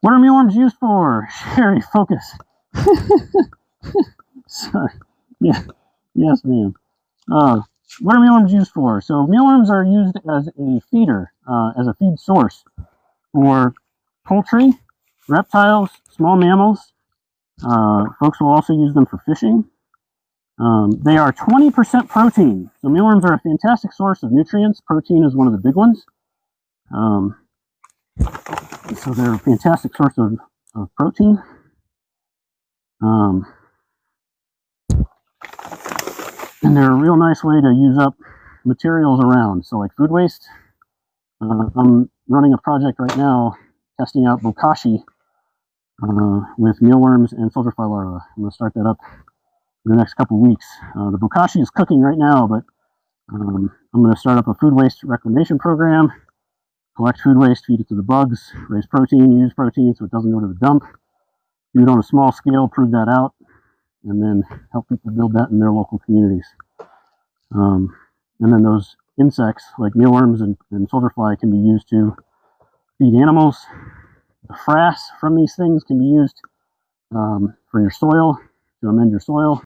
What are mealworms used for? Sherry, focus. Sorry. Yeah. Yes, ma'am. Uh, what are mealworms used for? So mealworms are used as a feeder, uh, as a feed source for poultry, reptiles, small mammals. Uh, folks will also use them for fishing. Um, they are 20% protein. So mealworms are a fantastic source of nutrients. Protein is one of the big ones. Um, so they're a fantastic source of, of protein. Um, and they're a real nice way to use up materials around. So like food waste. Uh, I'm running a project right now testing out bokashi uh, with mealworms and soldier fly larvae. I'm going to start that up in the next couple weeks. Uh, the bokashi is cooking right now, but um, I'm going to start up a food waste reclamation program, collect food waste, feed it to the bugs, raise protein, use protein so it doesn't go to the dump, do it on a small scale, prove that out, and then help people build that in their local communities. Um, and then those insects, like mealworms and, and soldier fly, can be used to feed animals. The frass from these things can be used um, for your soil, to amend your soil.